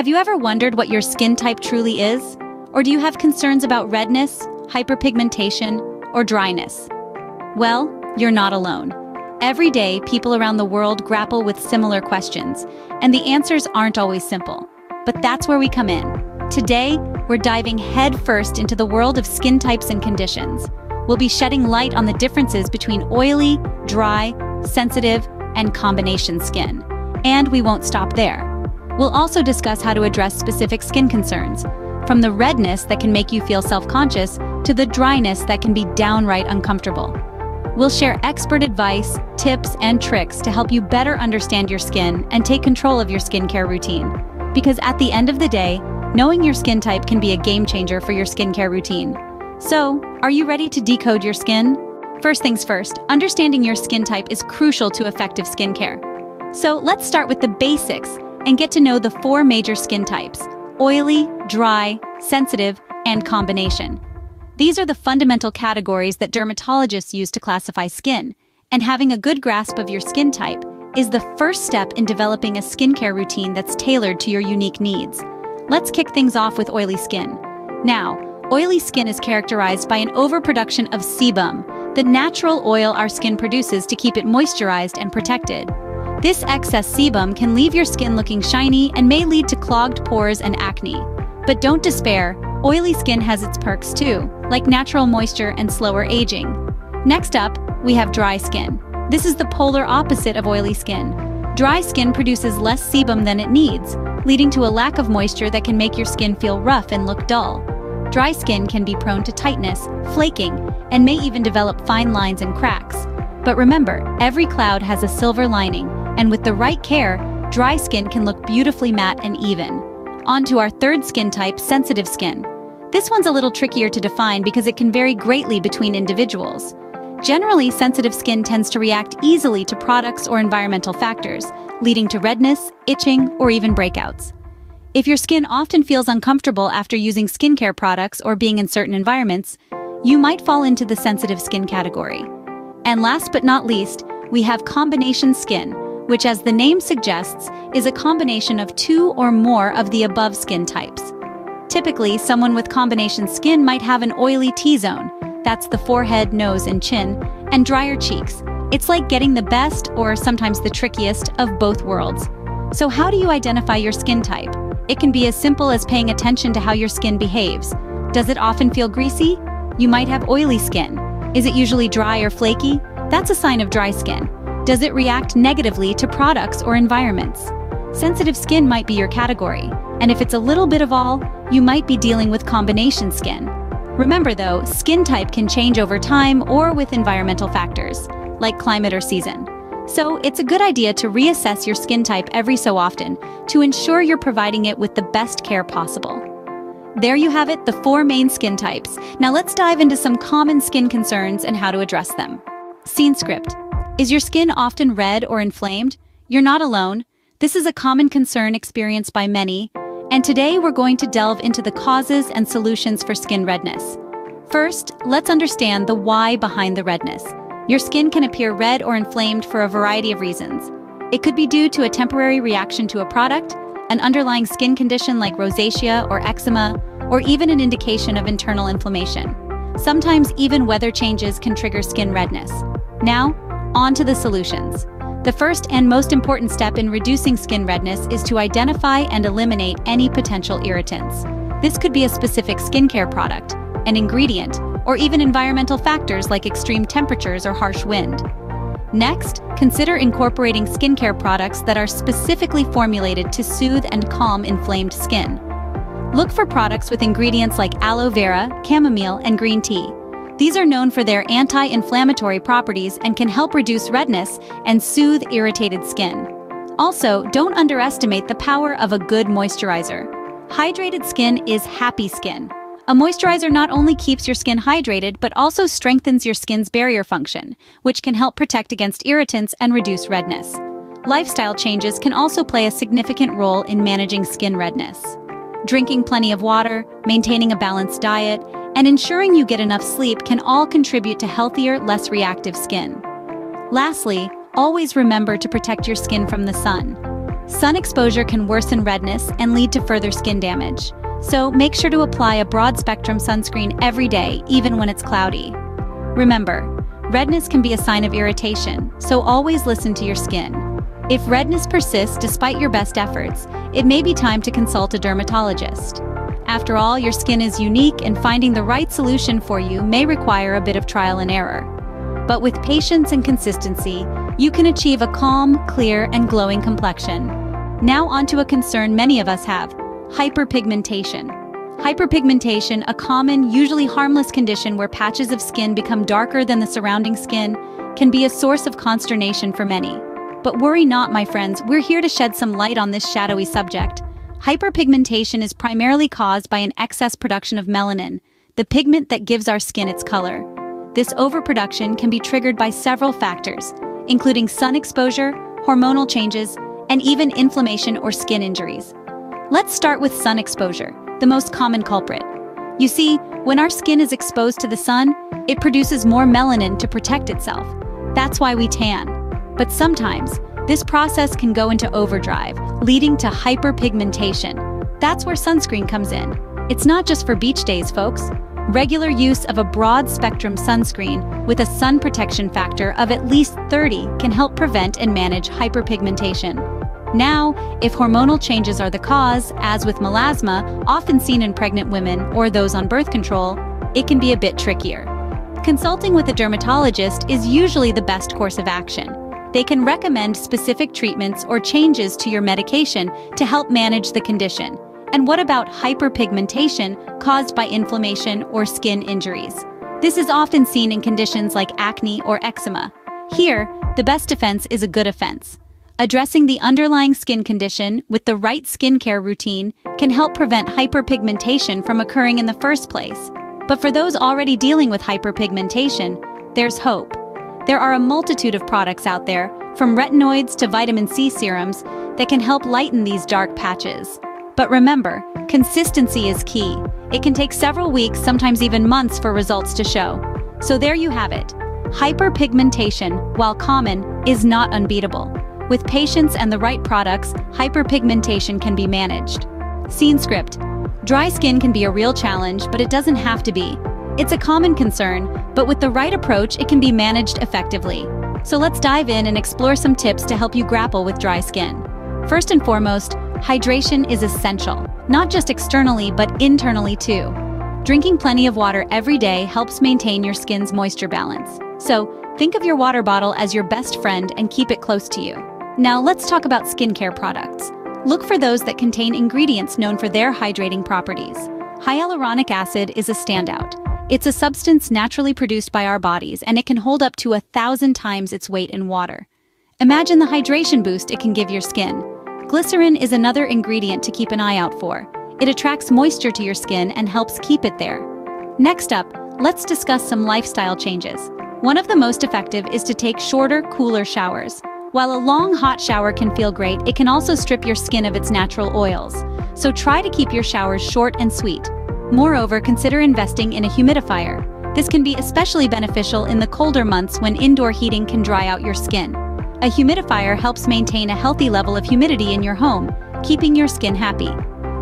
Have you ever wondered what your skin type truly is? Or do you have concerns about redness, hyperpigmentation, or dryness? Well, you're not alone. Every day, people around the world grapple with similar questions, and the answers aren't always simple. But that's where we come in. Today, we're diving headfirst into the world of skin types and conditions. We'll be shedding light on the differences between oily, dry, sensitive, and combination skin. And we won't stop there. We'll also discuss how to address specific skin concerns, from the redness that can make you feel self-conscious to the dryness that can be downright uncomfortable. We'll share expert advice, tips, and tricks to help you better understand your skin and take control of your skincare routine. Because at the end of the day, knowing your skin type can be a game changer for your skincare routine. So, are you ready to decode your skin? First things first, understanding your skin type is crucial to effective skincare. So let's start with the basics and get to know the four major skin types, oily, dry, sensitive, and combination. These are the fundamental categories that dermatologists use to classify skin, and having a good grasp of your skin type is the first step in developing a skincare routine that's tailored to your unique needs. Let's kick things off with oily skin. Now, oily skin is characterized by an overproduction of sebum, the natural oil our skin produces to keep it moisturized and protected. This excess sebum can leave your skin looking shiny and may lead to clogged pores and acne. But don't despair, Oily skin has its perks too, like natural moisture and slower aging. Next up, we have dry skin. This is the polar opposite of oily skin. Dry skin produces less sebum than it needs, leading to a lack of moisture that can make your skin feel rough and look dull. Dry skin can be prone to tightness, flaking, and may even develop fine lines and cracks. But remember, every cloud has a silver lining, and with the right care, dry skin can look beautifully matte and even. On to our third skin type, sensitive skin. This one's a little trickier to define because it can vary greatly between individuals. Generally, sensitive skin tends to react easily to products or environmental factors, leading to redness, itching, or even breakouts. If your skin often feels uncomfortable after using skincare products or being in certain environments, you might fall into the sensitive skin category. And last but not least, we have combination skin, which as the name suggests, is a combination of two or more of the above skin types. Typically, someone with combination skin might have an oily T-zone, that's the forehead, nose, and chin, and drier cheeks. It's like getting the best, or sometimes the trickiest, of both worlds. So how do you identify your skin type? It can be as simple as paying attention to how your skin behaves. Does it often feel greasy? You might have oily skin. Is it usually dry or flaky? That's a sign of dry skin. Does it react negatively to products or environments? Sensitive skin might be your category. And if it's a little bit of all, you might be dealing with combination skin. Remember though, skin type can change over time or with environmental factors, like climate or season. So it's a good idea to reassess your skin type every so often to ensure you're providing it with the best care possible. There you have it, the four main skin types. Now let's dive into some common skin concerns and how to address them. Scene script. Is your skin often red or inflamed? You're not alone. This is a common concern experienced by many, and today we're going to delve into the causes and solutions for skin redness. First, let's understand the why behind the redness. Your skin can appear red or inflamed for a variety of reasons. It could be due to a temporary reaction to a product, an underlying skin condition like rosacea or eczema, or even an indication of internal inflammation. Sometimes even weather changes can trigger skin redness. Now, on to the solutions. The first and most important step in reducing skin redness is to identify and eliminate any potential irritants. This could be a specific skincare product, an ingredient, or even environmental factors like extreme temperatures or harsh wind. Next, consider incorporating skincare products that are specifically formulated to soothe and calm inflamed skin. Look for products with ingredients like aloe vera, chamomile, and green tea. These are known for their anti-inflammatory properties and can help reduce redness and soothe irritated skin. Also, don't underestimate the power of a good moisturizer. Hydrated skin is happy skin. A moisturizer not only keeps your skin hydrated, but also strengthens your skin's barrier function, which can help protect against irritants and reduce redness. Lifestyle changes can also play a significant role in managing skin redness. Drinking plenty of water, maintaining a balanced diet, and ensuring you get enough sleep can all contribute to healthier, less reactive skin. Lastly, always remember to protect your skin from the sun. sun exposure can worsen redness and lead to further skin damage. So make sure to apply a broad spectrum sunscreen every day, even when it's cloudy. Remember, redness can be a sign of irritation, so always listen to your skin. If redness persists despite your best efforts, it may be time to consult a dermatologist. After all, your skin is unique and finding the right solution for you may require a bit of trial and error. But with patience and consistency, you can achieve a calm, clear, and glowing complexion. Now onto a concern many of us have, hyperpigmentation. Hyperpigmentation, a common, usually harmless condition where patches of skin become darker than the surrounding skin, can be a source of consternation for many. But worry not, my friends, we're here to shed some light on this shadowy subject. Hyperpigmentation is primarily caused by an excess production of melanin, the pigment that gives our skin its color. This overproduction can be triggered by several factors, including sun exposure, hormonal changes, and even inflammation or skin injuries. Let's start with sun exposure, the most common culprit. You see, when our skin is exposed to the sun, it produces more melanin to protect itself. That's why we tan. But sometimes, this process can go into overdrive, leading to hyperpigmentation. That's where sunscreen comes in. It's not just for beach days, folks. Regular use of a broad-spectrum sunscreen with a sun protection factor of at least 30 can help prevent and manage hyperpigmentation. Now, if hormonal changes are the cause, as with melasma, often seen in pregnant women or those on birth control, it can be a bit trickier. Consulting with a dermatologist is usually the best course of action. They can recommend specific treatments or changes to your medication to help manage the condition. And what about hyperpigmentation caused by inflammation or skin injuries? This is often seen in conditions like acne or eczema. Here, the best defense is a good offense. Addressing the underlying skin condition with the right skincare routine can help prevent hyperpigmentation from occurring in the first place. But for those already dealing with hyperpigmentation, there's hope. There are a multitude of products out there, from retinoids to vitamin C serums, that can help lighten these dark patches. But remember, consistency is key. It can take several weeks, sometimes even months for results to show. So there you have it. Hyperpigmentation, while common, is not unbeatable. With patience and the right products, hyperpigmentation can be managed. Scene script. Dry skin can be a real challenge, but it doesn't have to be. It's a common concern, but with the right approach, it can be managed effectively. So let's dive in and explore some tips to help you grapple with dry skin. First and foremost, hydration is essential, not just externally, but internally too. Drinking plenty of water every day helps maintain your skin's moisture balance. So, think of your water bottle as your best friend and keep it close to you. Now, let's talk about skincare products. Look for those that contain ingredients known for their hydrating properties. Hyaluronic acid is a standout. It's a substance naturally produced by our bodies, and it can hold up to a thousand times its weight in water. Imagine the hydration boost it can give your skin. Glycerin is another ingredient to keep an eye out for. It attracts moisture to your skin and helps keep it there. Next up, let's discuss some lifestyle changes. One of the most effective is to take shorter, cooler showers. While a long hot shower can feel great, it can also strip your skin of its natural oils. So try to keep your showers short and sweet. Moreover, consider investing in a humidifier. This can be especially beneficial in the colder months when indoor heating can dry out your skin. A humidifier helps maintain a healthy level of humidity in your home, keeping your skin happy.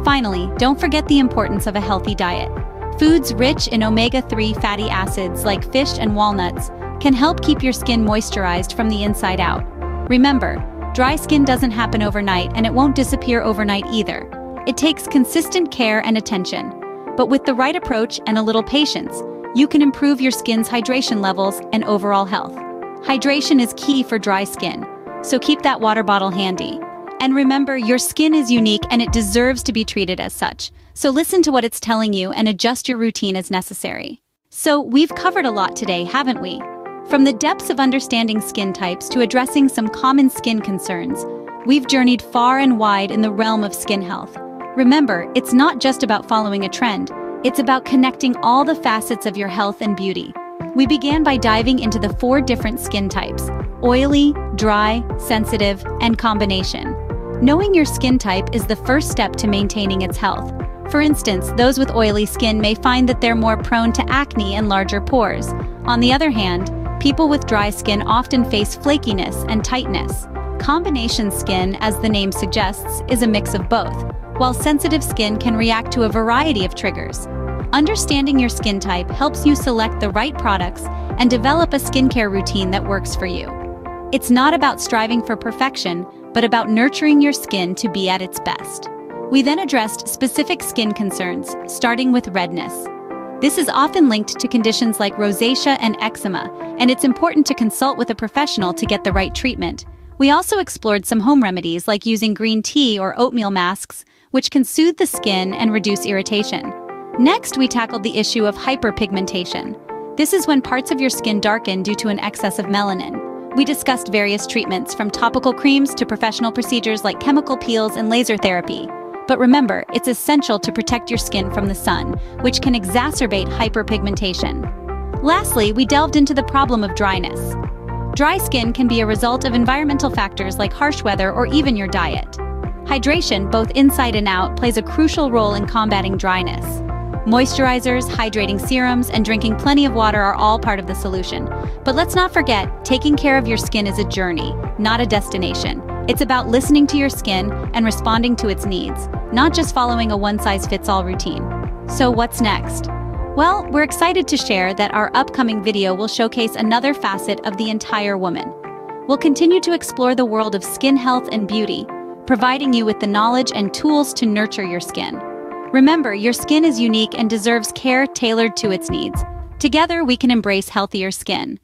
Finally, don't forget the importance of a healthy diet. Foods rich in omega-3 fatty acids like fish and walnuts can help keep your skin moisturized from the inside out. Remember, dry skin doesn't happen overnight and it won't disappear overnight either. It takes consistent care and attention. But with the right approach and a little patience, you can improve your skin's hydration levels and overall health. Hydration is key for dry skin, so keep that water bottle handy. And remember, your skin is unique and it deserves to be treated as such. So listen to what it's telling you and adjust your routine as necessary. So we've covered a lot today, haven't we? From the depths of understanding skin types to addressing some common skin concerns, we've journeyed far and wide in the realm of skin health. Remember, it's not just about following a trend, it's about connecting all the facets of your health and beauty. We began by diving into the four different skin types oily, dry, sensitive, and combination. Knowing your skin type is the first step to maintaining its health. For instance, those with oily skin may find that they're more prone to acne and larger pores. On the other hand, people with dry skin often face flakiness and tightness. Combination skin, as the name suggests, is a mix of both, while sensitive skin can react to a variety of triggers. Understanding your skin type helps you select the right products and develop a skincare routine that works for you. It's not about striving for perfection, but about nurturing your skin to be at its best. We then addressed specific skin concerns, starting with redness. This is often linked to conditions like rosacea and eczema, and it's important to consult with a professional to get the right treatment. We also explored some home remedies like using green tea or oatmeal masks, which can soothe the skin and reduce irritation. Next, we tackled the issue of hyperpigmentation. This is when parts of your skin darken due to an excess of melanin. We discussed various treatments from topical creams to professional procedures like chemical peels and laser therapy. But remember, it's essential to protect your skin from the sun, which can exacerbate hyperpigmentation. Lastly, we delved into the problem of dryness. Dry skin can be a result of environmental factors like harsh weather or even your diet. Hydration, both inside and out, plays a crucial role in combating dryness. Moisturizers, hydrating serums, and drinking plenty of water are all part of the solution. But let's not forget, taking care of your skin is a journey, not a destination. It's about listening to your skin and responding to its needs, not just following a one-size-fits-all routine. So what's next? Well, we're excited to share that our upcoming video will showcase another facet of the entire woman. We'll continue to explore the world of skin health and beauty, providing you with the knowledge and tools to nurture your skin. Remember, your skin is unique and deserves care tailored to its needs. Together, we can embrace healthier skin.